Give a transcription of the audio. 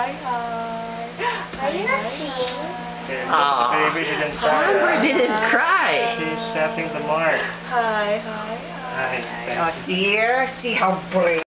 Hi, hi. Are you not seeing? Okay, baby didn't cry. Amber didn't cry. She's setting the mark. Hi, hi, hi. hi. Oh, see here, See how brave.